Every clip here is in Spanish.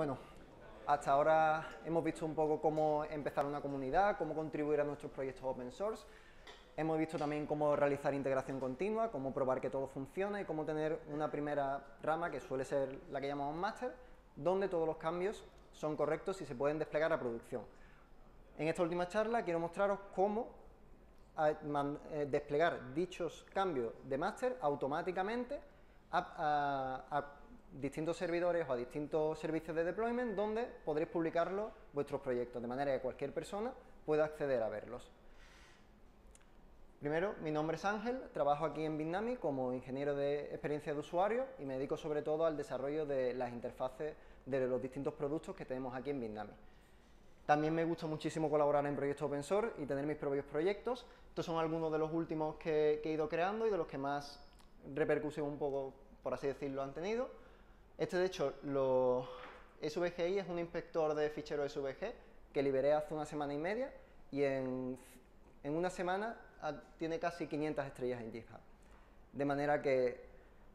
Bueno, hasta ahora hemos visto un poco cómo empezar una comunidad, cómo contribuir a nuestros proyectos open source. Hemos visto también cómo realizar integración continua, cómo probar que todo funciona y cómo tener una primera rama que suele ser la que llamamos master, donde todos los cambios son correctos y se pueden desplegar a producción. En esta última charla quiero mostraros cómo eh, desplegar dichos cambios de master automáticamente a, distintos servidores o a distintos servicios de deployment donde podréis publicarlos vuestros proyectos, de manera que cualquier persona pueda acceder a verlos. Primero, mi nombre es Ángel, trabajo aquí en Bitnami como ingeniero de experiencia de usuario y me dedico sobre todo al desarrollo de las interfaces de los distintos productos que tenemos aquí en Bitnami. También me gusta muchísimo colaborar en proyectos open source y tener mis propios proyectos. Estos son algunos de los últimos que he ido creando y de los que más repercusión un poco, por así decirlo, han tenido. Este, de hecho, lo, SVGI es un inspector de ficheros SVG que liberé hace una semana y media y en, en una semana tiene casi 500 estrellas en GitHub. De manera que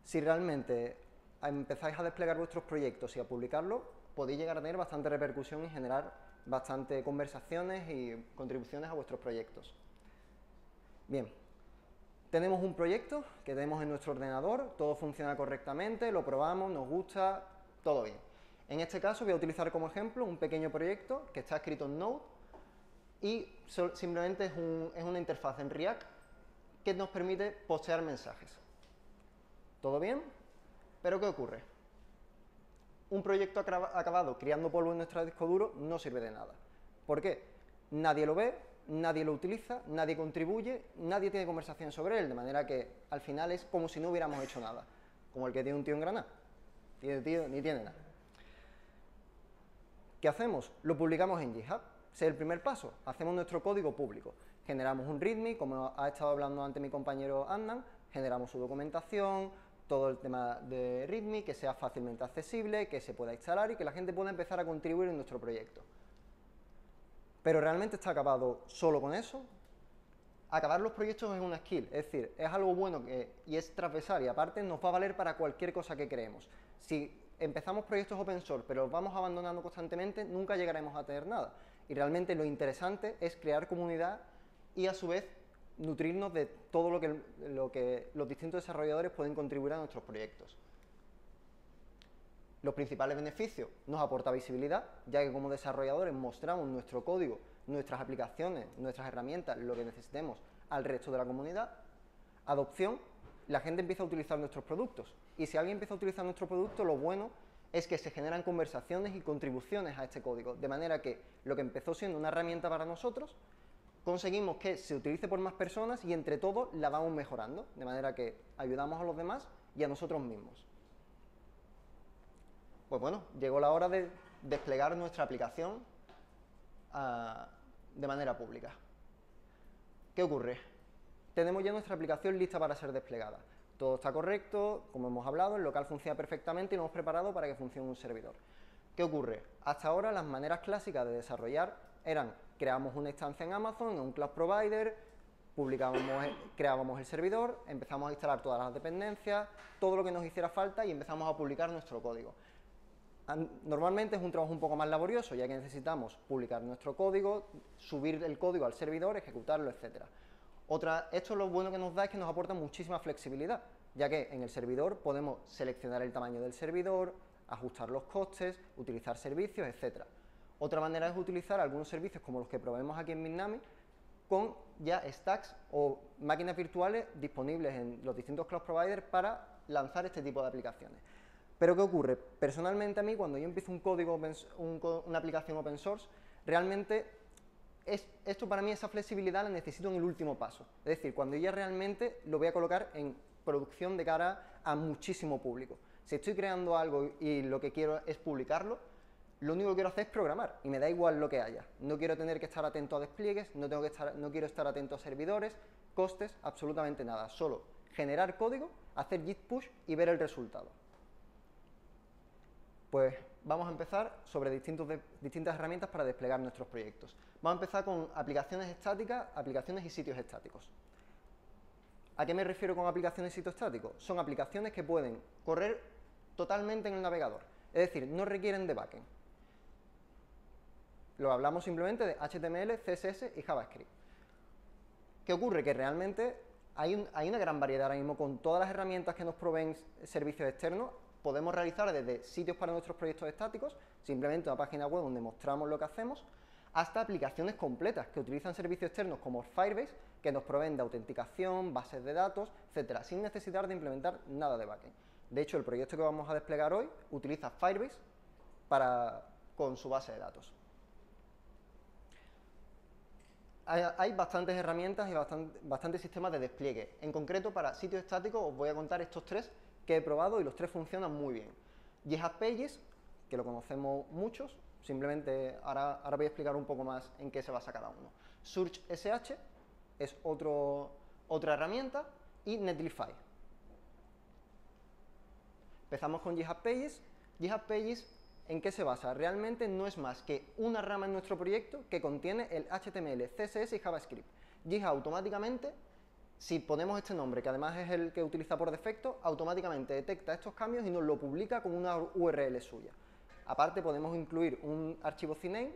si realmente empezáis a desplegar vuestros proyectos y a publicarlos, podéis llegar a tener bastante repercusión y generar bastante conversaciones y contribuciones a vuestros proyectos. Bien, tenemos un proyecto que tenemos en nuestro ordenador, todo funciona correctamente, lo probamos, nos gusta, todo bien. En este caso voy a utilizar como ejemplo un pequeño proyecto que está escrito en Node y simplemente es, una interfaz en React que nos permite postear mensajes. ¿Todo bien? Pero ¿qué ocurre? Un proyecto acabado criando polvo en nuestro disco duro no sirve de nada. ¿Por qué? Nadie lo ve, nadie lo utiliza, nadie contribuye, nadie tiene conversación sobre él, de manera que al final es como si no hubiéramos hecho nada, como el que tiene un tío en Granada, tiene tío ni tiene nada. ¿Qué hacemos? Lo publicamos en GitHub, ese es el primer paso, hacemos nuestro código público, generamos un README, como ha estado hablando antes mi compañero Andan, generamos su documentación, todo el tema de README, que sea fácilmente accesible, que se pueda instalar y que la gente pueda empezar a contribuir en nuestro proyecto. Pero ¿realmente está acabado solo con eso? Acabar los proyectos es una skill, es decir, es algo bueno que, y es transversal y aparte nos va a valer para cualquier cosa que creemos. Si empezamos proyectos open source pero los vamos abandonando constantemente, nunca llegaremos a tener nada. Y realmente lo interesante es crear comunidad y a su vez nutrirnos de todo lo que, lo que los distintos desarrolladores pueden contribuir a nuestros proyectos. Los principales beneficios nos aporta visibilidad, ya que como desarrolladores mostramos nuestro código, nuestras aplicaciones, nuestras herramientas, lo que necesitemos al resto de la comunidad. Adopción, la gente empieza a utilizar nuestros productos. Y si alguien empieza a utilizar nuestro producto, lo bueno es que se generan conversaciones y contribuciones a este código, de manera que lo que empezó siendo una herramienta para nosotros, conseguimos que se utilice por más personas y entre todos la vamos mejorando, de manera que ayudamos a los demás y a nosotros mismos pues bueno, llegó la hora de desplegar nuestra aplicación ah, de manera pública. ¿Qué ocurre? Tenemos ya nuestra aplicación lista para ser desplegada. Todo está correcto, como hemos hablado, el local funciona perfectamente y nos hemos preparado para que funcione un servidor. ¿Qué ocurre? Hasta ahora las maneras clásicas de desarrollar eran creamos una instancia en Amazon, en un cloud provider, publicábamos, creábamos el servidor, empezamos a instalar todas las dependencias, todo lo que nos hiciera falta y empezamos a publicar nuestro código. Normalmente es un trabajo un poco más laborioso, ya que necesitamos publicar nuestro código, subir el código al servidor, ejecutarlo, etc. Otra, esto lo bueno que nos da es que nos aporta muchísima flexibilidad, ya que en el servidor podemos seleccionar el tamaño del servidor, ajustar los costes, utilizar servicios, etc. Otra manera es utilizar algunos servicios como los que probemos aquí en Minami, con ya stacks o máquinas virtuales disponibles en los distintos cloud providers para lanzar este tipo de aplicaciones. Pero ¿qué ocurre? Personalmente a mí, cuando yo empiezo un código, una aplicación open source, realmente esto para mí, esa flexibilidad la necesito en el último paso. Es decir, cuando ya realmente lo voy a colocar en producción de cara a muchísimo público. Si estoy creando algo y lo que quiero es publicarlo, lo único que quiero hacer es programar y me da igual lo que haya. No quiero tener que estar atento a despliegues, no, tengo que estar, no quiero estar atento a servidores, costes, absolutamente nada. Solo generar código, hacer git push y ver el resultado. Pues vamos a empezar sobre distintas herramientas para desplegar nuestros proyectos. Vamos a empezar con aplicaciones estáticas, aplicaciones y sitios estáticos. ¿A qué me refiero con aplicaciones y sitios estáticos? Son aplicaciones que pueden correr totalmente en el navegador, es decir, no requieren de backend. Lo hablamos simplemente de HTML, CSS y JavaScript. ¿Qué ocurre? Que realmente hay, hay, una gran variedad ahora mismo con todas las herramientas que nos proveen servicios externos. Podemos realizar desde sitios para nuestros proyectos estáticos, simplemente una página web donde mostramos lo que hacemos, hasta aplicaciones completas que utilizan servicios externos como Firebase, que nos proveen de autenticación, bases de datos, etcétera, sin necesitar de implementar nada de backend. De hecho, el proyecto que vamos a desplegar hoy utiliza Firebase para, con su base de datos. Hay, bastantes herramientas y bastantes sistemas de despliegue. En concreto, para sitios estáticos os voy a contar estos tres que he probado y los tres funcionan muy bien. GitHub Pages, que lo conocemos muchos, simplemente ahora, ahora voy a explicar un poco más en qué se basa cada uno. Search SH es otro, otra herramienta y Netlify. Empezamos con GitHub Pages. GitHub Pages ¿En qué se basa? Realmente no es más que una rama en nuestro proyecto que contiene el HTML, CSS y JavaScript. GitHub automáticamente, si ponemos este nombre, que además es el que utiliza por defecto, automáticamente detecta estos cambios y nos lo publica con una URL suya. Aparte podemos incluir un archivo CNAME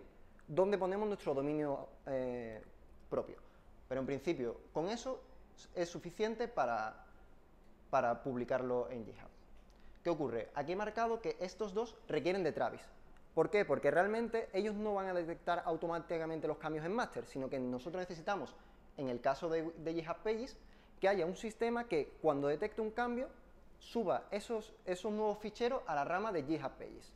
donde ponemos nuestro dominio eh, propio. Pero en principio, con eso es suficiente para, para publicarlo en GitHub. ¿Qué ocurre? Aquí he marcado que estos dos requieren de Travis. ¿Por qué? Porque realmente ellos no van a detectar automáticamente los cambios en master, sino que nosotros necesitamos, en el caso de, de GitHub Pages, que haya un sistema que cuando detecte un cambio, suba esos, esos nuevos ficheros a la rama de GitHub Pages.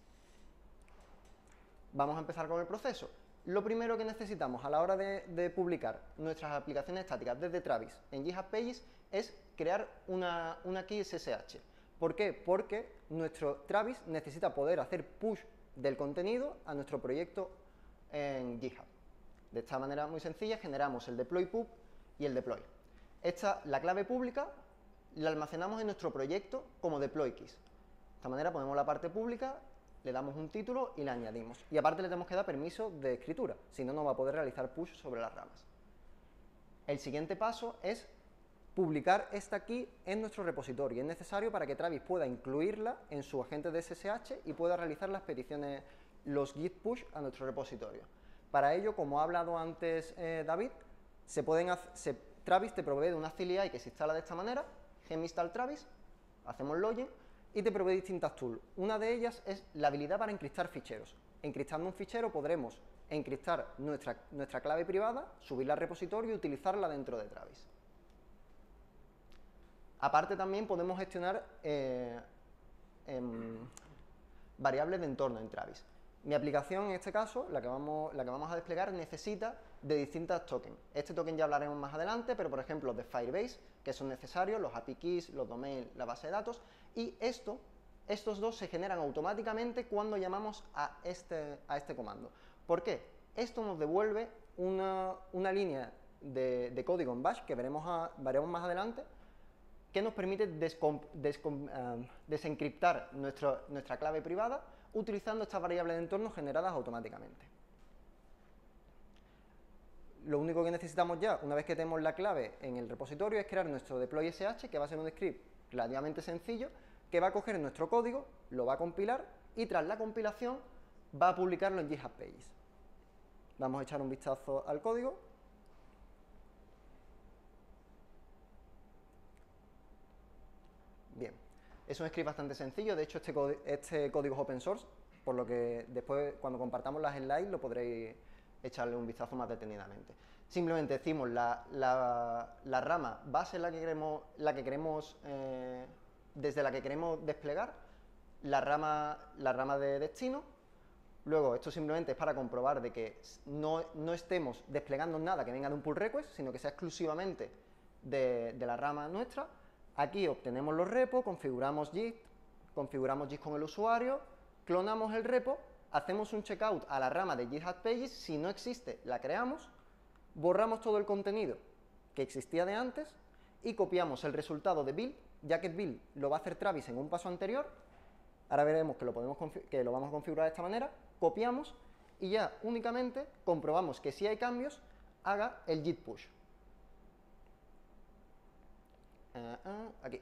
Vamos a empezar con el proceso. Lo primero que necesitamos a la hora de, publicar nuestras aplicaciones estáticas desde Travis en GitHub Pages es crear una, una key SSH. ¿Por qué? Porque nuestro Travis necesita poder hacer push del contenido a nuestro proyecto en GitHub. De esta manera muy sencilla generamos el deploy pub y el deploy. Esta, la clave pública, la almacenamos en nuestro proyecto como deploy keys. De esta manera ponemos la parte pública, le damos un título y la añadimos. Y aparte le tenemos que dar permiso de escritura, si no, no va a poder realizar push sobre las ramas. El siguiente paso es publicar esta key en nuestro repositorio. Es necesario para que Travis pueda incluirla en su agente de SSH y pueda realizar las peticiones, los git push a nuestro repositorio. Para ello, como ha hablado antes eh, David, se pueden Travis te provee de una CLI que se instala de esta manera, install Travis, hacemos login y te provee distintas tools. Una de ellas es la habilidad para encriptar ficheros. Encriptando un fichero podremos encriptar nuestra, nuestra clave privada, subirla al repositorio y utilizarla dentro de Travis. Aparte también podemos gestionar eh, em, variables de entorno en Travis. Mi aplicación, en este caso, la que, vamos, a desplegar, necesita de distintos tokens. Este token ya hablaremos más adelante, pero por ejemplo los de Firebase, que son necesarios, los API keys, los domains, la base de datos, y esto, estos dos se generan automáticamente cuando llamamos a este, este comando. ¿Por qué? Esto nos devuelve una, línea de, código en bash que veremos, veremos más adelante, que nos permite eh, desencriptar nuestra clave privada utilizando estas variables de entorno generadas automáticamente. Lo único que necesitamos ya, una vez que tenemos la clave en el repositorio, es crear nuestro deploy SH, que va a ser un script relativamente sencillo, que va a coger nuestro código, lo va a compilar y tras la compilación va a publicarlo en GitHub Pages. Vamos a echar un vistazo al código. Bien, es un script bastante sencillo, de hecho este, este, código es open source, por lo que después cuando compartamos las slides lo podréis echarle un vistazo más detenidamente. Simplemente decimos la, rama base la que queremos, la que queremos eh, desde la que queremos desplegar, la rama, la rama de destino, Luego, esto simplemente es para comprobar de que no, estemos desplegando nada que venga de un pull request, sino que sea exclusivamente de la rama nuestra. Aquí obtenemos los repos, configuramos Git, configuramos Git con el usuario, clonamos el repo, hacemos un checkout a la rama de GitHub Pages, si no existe, la creamos, borramos todo el contenido que existía de antes y copiamos el resultado de build, ya que build lo va a hacer Travis en un paso anterior, ahora veremos que lo, podemos que lo vamos a configurar de esta manera, copiamos y ya únicamente comprobamos que si hay cambios, haga el git push. Ah, ah, aquí.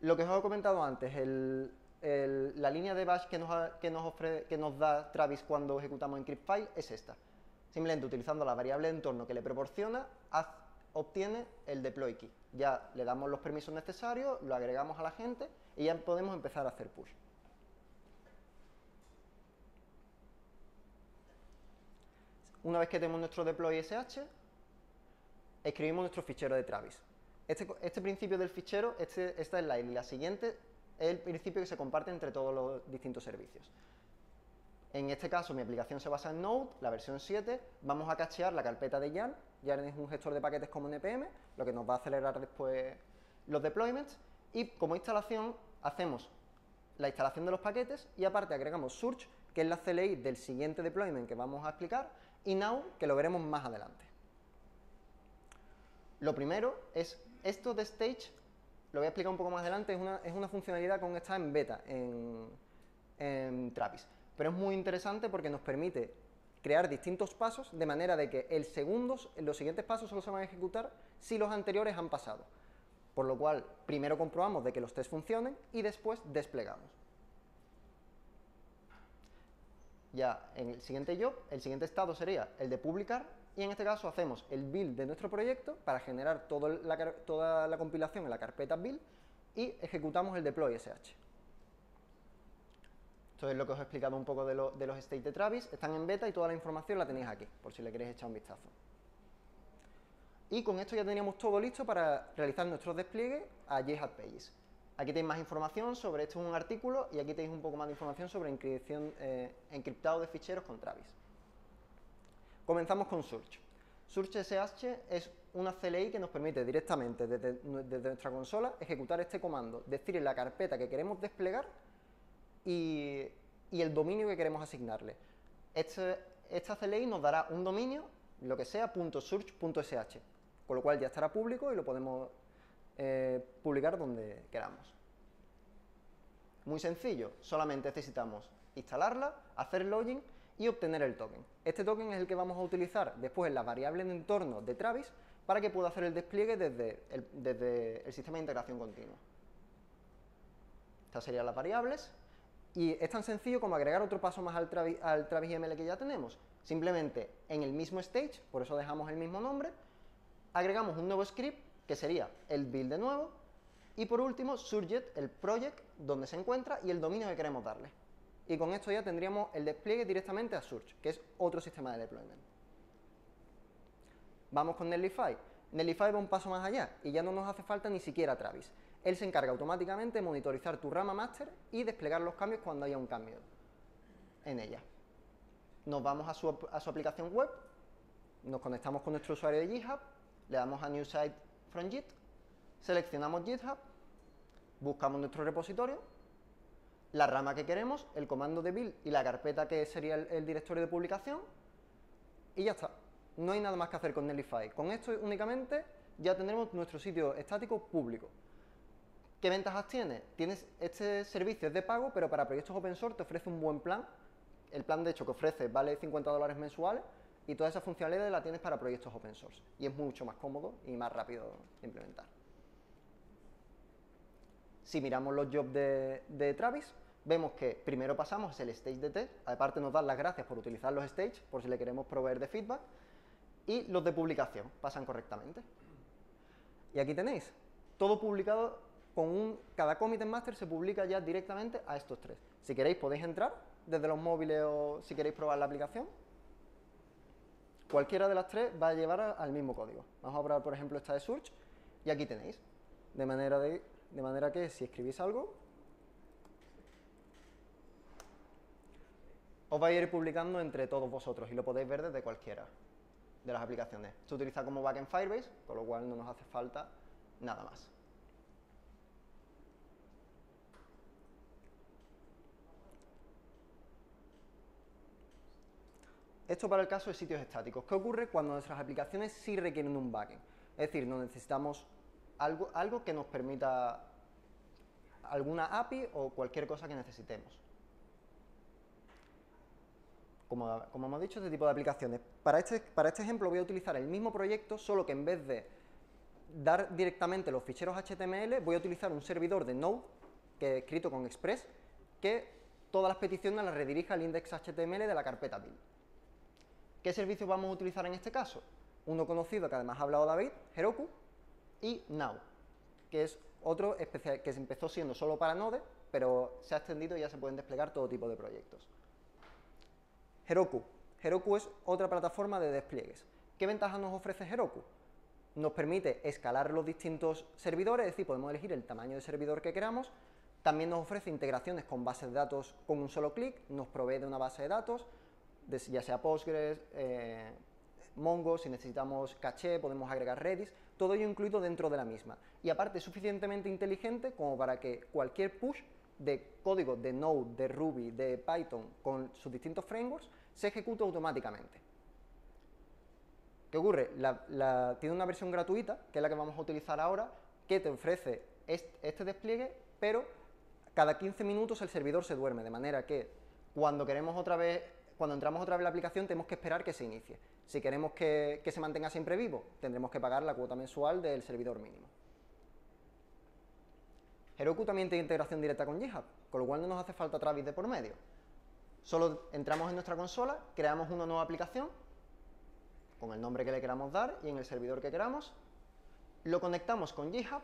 Lo que os he comentado antes, la línea de bash que nos, que, nos da Travis cuando ejecutamos encrypt file es esta. Simplemente utilizando la variable de entorno que le proporciona, obtiene el deploy key. Ya le damos los permisos necesarios, lo agregamos a la gente y ya podemos empezar a hacer push. Una vez que tenemos nuestro deploy SH, escribimos nuestro fichero de Travis. Este, este principio del fichero, este, esta es la y la siguiente es el principio que se comparte entre todos los distintos servicios. En este caso, mi aplicación se basa en Node, la versión 7. Vamos a cachear la carpeta de Yarn. Yarn es un gestor de paquetes como NPM, lo que nos va a acelerar después los deployments. Y como instalación, hacemos la instalación de los paquetes y aparte agregamos Surge, que es la CLI del siguiente deployment que vamos a explicar, y Now, que lo veremos más adelante. Lo primero es esto de Stage, lo voy a explicar un poco más adelante, es una, funcionalidad con está en beta en, en Travis pero es muy interesante porque nos permite crear distintos pasos de manera de que el segundos, los siguientes pasos solo se van a ejecutar si los anteriores han pasado. Por lo cual, primero comprobamos de que los tests funcionen y después desplegamos. Ya en el siguiente job, el siguiente estado sería el de publicar y en este caso hacemos el build de nuestro proyecto para generar toda la compilación en la carpeta build y ejecutamos el deploy sh. Esto es lo que os he explicado un poco de, los states de Travis. Están en beta y toda la información la tenéis aquí, por si le queréis echar un vistazo. Y con esto ya teníamos todo listo para realizar nuestros despliegues a Jihad Pages. Aquí tenéis más información sobre esto es un artículo y aquí tenéis un poco más de información sobre eh, encriptado de ficheros con Travis. Comenzamos con Surge. Surge SH es una CLI que nos permite directamente desde, nuestra consola ejecutar este comando, decir la carpeta que queremos desplegar y, el dominio que queremos asignarle. Este, esta CLI nos dará un dominio, lo que sea, .search.sh, con lo cual ya estará público y lo podemos eh, publicar donde queramos. Muy sencillo, solamente necesitamos instalarla, hacer login y obtener el token. Este token es el que vamos a utilizar después en la variable de entorno de Travis para que pueda hacer el despliegue desde el, sistema de integración continua. Estas serían las variables y es tan sencillo como agregar otro paso más al, Travis, al que ya tenemos. Simplemente en el mismo stage, por eso dejamos el mismo nombre, agregamos un nuevo script que sería el build de nuevo y por último Surget, el project donde se encuentra y el dominio que queremos darle. Y con esto ya tendríamos el despliegue directamente a Surge, que es otro sistema de deployment. Vamos con Netlify. Netlify va un paso más allá y ya no nos hace falta ni siquiera Travis él se encarga automáticamente de monitorizar tu rama master y desplegar los cambios cuando haya un cambio en ella. Nos vamos a su, aplicación web, nos conectamos con nuestro usuario de GitHub, le damos a New Site from Git, seleccionamos GitHub, buscamos nuestro repositorio, la rama que queremos, el comando de build y la carpeta que sería el, directorio de publicación y ya está. No hay nada más que hacer con Netlify. Con esto únicamente ya tendremos nuestro sitio estático público. ¿Qué ventajas tiene? Tienes este servicio es de pago, pero para proyectos open source te ofrece un buen plan. El plan, de hecho, que ofrece vale 50 dólares mensuales y toda esa funcionalidad la tienes para proyectos open source. Y es mucho más cómodo y más rápido de implementar. Si miramos los jobs de, Travis, vemos que primero pasamos el stage de test, aparte nos dan las gracias por utilizar los stages, por si le queremos proveer de feedback, y los de publicación pasan correctamente. Y aquí tenéis, todo publicado con un, cada commit en master se publica ya directamente a estos tres. Si queréis podéis entrar desde los móviles o si queréis probar la aplicación. Cualquiera de las tres va a llevar al mismo código. Vamos a probar, por ejemplo, esta de Search y aquí tenéis. De manera, de, de manera que si escribís algo, os va a ir publicando entre todos vosotros y lo podéis ver desde cualquiera de las aplicaciones. Se utiliza como backend Firebase, con lo cual no nos hace falta nada más. Esto para el caso de sitios estáticos. ¿Qué ocurre cuando nuestras aplicaciones sí requieren un backend? Es decir, no necesitamos algo, algo que nos permita alguna API o cualquier cosa que necesitemos. Como, hemos dicho, este tipo de aplicaciones. Para este, para este ejemplo voy a utilizar el mismo proyecto, solo que en vez de dar directamente los ficheros HTML, voy a utilizar un servidor de Node, que escrito con Express, que todas las peticiones las redirija al index HTML de la carpeta build. ¿Qué servicios vamos a utilizar en este caso? Uno conocido que además ha hablado David, Heroku, y Now, que es otro especial, que empezó siendo solo para Node, pero se ha extendido y ya se pueden desplegar todo tipo de proyectos. Heroku. Heroku es otra plataforma de despliegues. ¿Qué ventajas nos ofrece Heroku? Nos permite escalar los distintos servidores, es decir, podemos elegir el tamaño de servidor que queramos. También nos ofrece integraciones con bases de datos con un solo clic, nos provee de una base de datos, ya sea Postgres, eh, Mongo, si necesitamos caché, podemos agregar Redis, todo ello incluido dentro de la misma. Y aparte es suficientemente inteligente como para que cualquier push de código de Node, de Ruby, de Python con sus distintos frameworks se ejecute automáticamente. ¿Qué ocurre? tiene una versión gratuita, que es la que vamos a utilizar ahora, que te ofrece este despliegue, pero cada 15 minutos el servidor se duerme, de manera que cuando queremos otra vez cuando entramos otra vez en la aplicación tenemos que esperar que se inicie. Si queremos que, se mantenga siempre vivo, tendremos que pagar la cuota mensual del servidor mínimo. Heroku también tiene integración directa con GitHub, con lo cual no nos hace falta Travis de por medio. Solo entramos en nuestra consola, creamos una nueva aplicación con el nombre que le queramos dar y en el servidor que queramos, lo conectamos con GitHub,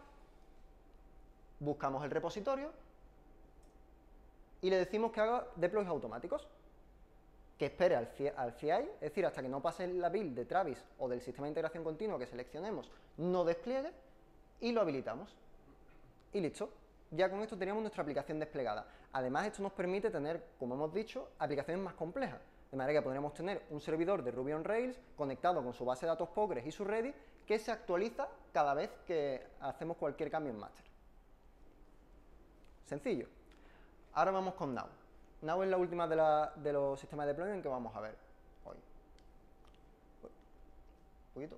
buscamos el repositorio y le decimos que haga deploys automáticos que espere al, CI, es decir, hasta que no pase la build de Travis o del sistema de integración continua que seleccionemos, no despliegue y lo habilitamos. Y listo. Ya con esto teníamos nuestra aplicación desplegada. Además, esto nos permite tener, como hemos dicho, aplicaciones más complejas. De manera que podremos tener un servidor de Ruby on Rails conectado con su base de datos Postgres y su Redis que se actualiza cada vez que hacemos cualquier cambio en master. Sencillo. Ahora vamos con Now. Now es la última de, los sistemas de deployment que vamos a ver hoy. Un poquito.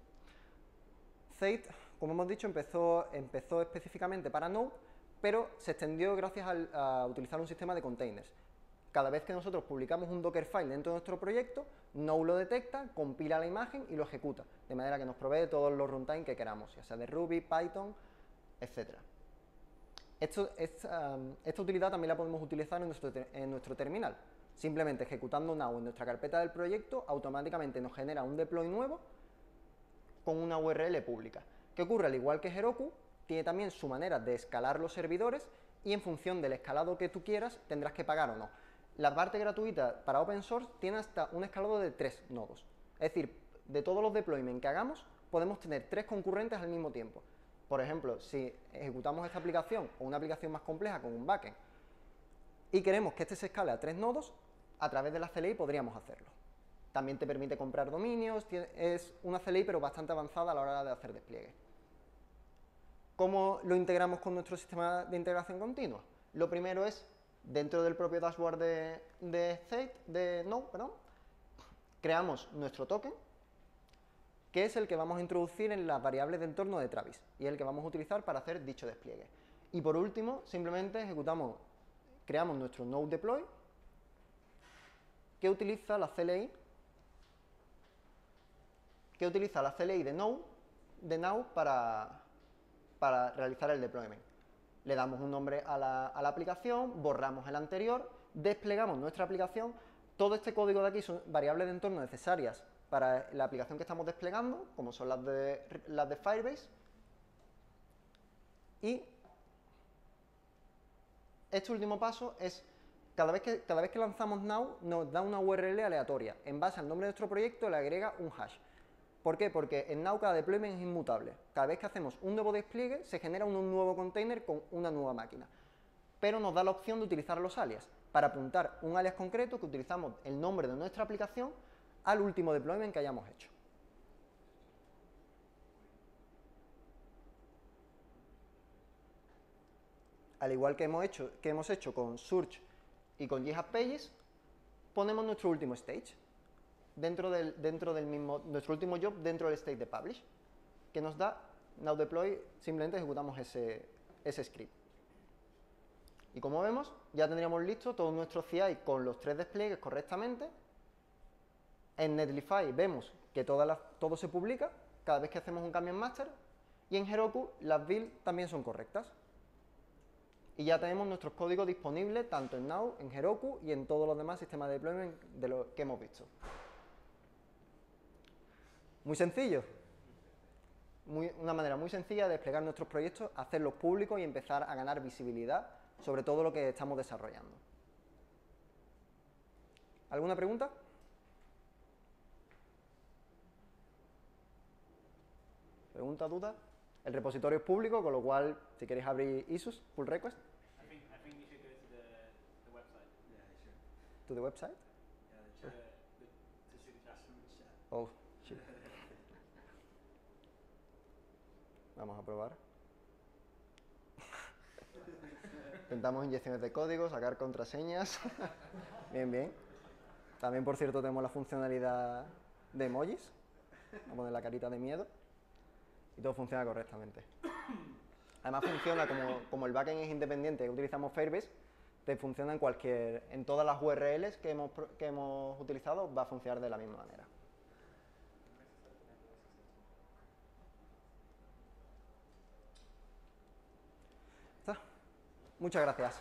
Zate, como hemos dicho, empezó, empezó específicamente para Node, pero se extendió gracias a, utilizar un sistema de containers. Cada vez que nosotros publicamos un Dockerfile dentro de nuestro proyecto, Node lo detecta, compila la imagen y lo ejecuta, de manera que nos provee todos los runtime que queramos, ya sea de Ruby, Python, etcétera esta, utilidad también la podemos utilizar en nuestro, terminal. Simplemente ejecutando now en nuestra carpeta del proyecto, automáticamente nos genera un deploy nuevo con una URL pública. ¿Qué ocurre? Al igual que Heroku, tiene también su manera de escalar los servidores y en función del escalado que tú quieras, tendrás que pagar o no. La parte gratuita para open source tiene hasta un escalado de tres nodos. Es decir, de todos los deployments que hagamos, podemos tener tres concurrentes al mismo tiempo. Por ejemplo, si ejecutamos esta aplicación o una aplicación más compleja con un backend y queremos que este se escale a tres nodos, a través de la CLI podríamos hacerlo. También te permite comprar dominios, es una CLI pero bastante avanzada a la hora de hacer despliegue. ¿Cómo lo integramos con nuestro sistema de integración continua? Lo primero es, dentro del propio dashboard de, de State, de Node, creamos nuestro token, que es el que vamos a introducir en las variables de entorno de Travis y el que vamos a utilizar para hacer dicho despliegue. Y por último, simplemente ejecutamos, creamos nuestro node deploy que utiliza la CLI que utiliza la CLI de Node de Now para, para realizar el deployment. Le damos un nombre a la, a la aplicación, borramos el anterior, desplegamos nuestra aplicación. Todo este código de aquí son variables de entorno necesarias para la aplicación que estamos desplegando, como son las de, las de Firebase. Y este último paso es, cada vez, que, cada vez que lanzamos Now, nos da una URL aleatoria. En base al nombre de nuestro proyecto le agrega un hash. ¿Por qué? Porque en Now cada deployment es inmutable. Cada vez que hacemos un nuevo despliegue, se genera un nuevo container con una nueva máquina. Pero nos da la opción de utilizar los alias. Para apuntar un alias concreto, que utilizamos el nombre de nuestra aplicación al último deployment que hayamos hecho. Al igual que hemos hecho, que hemos hecho con Search y con GitHub Pages, ponemos nuestro último stage dentro del, dentro del mismo, nuestro último job dentro del state de publish, que nos da now deploy, simplemente ejecutamos ese, ese script. Y como vemos, ya tendríamos listo todo nuestro CI con los tres despliegues correctamente en Netlify vemos que todo se publica cada vez que hacemos un cambio en master y en Heroku las builds también son correctas. Y ya tenemos nuestros códigos disponibles tanto en Now, en Heroku y en todos los demás sistemas de deployment de lo que hemos visto. Muy sencillo. una manera muy sencilla de desplegar nuestros proyectos, hacerlos públicos y empezar a ganar visibilidad sobre todo lo que estamos desarrollando. ¿Alguna pregunta? ¿Pregunta, duda? El repositorio es público, con lo cual, si queréis abrir issues, pull request. To website. Yeah, website? The. Oh, shit. Vamos a probar. Intentamos inyecciones de código, sacar contraseñas. bien, bien. También, por cierto, tenemos la funcionalidad de emojis. Vamos a poner la carita de miedo y todo funciona correctamente. Además funciona como, como el backend es independiente, utilizamos Firebase, te funciona en cualquier, en todas las URLs que hemos, que hemos utilizado, va a funcionar de la misma manera. Muchas gracias.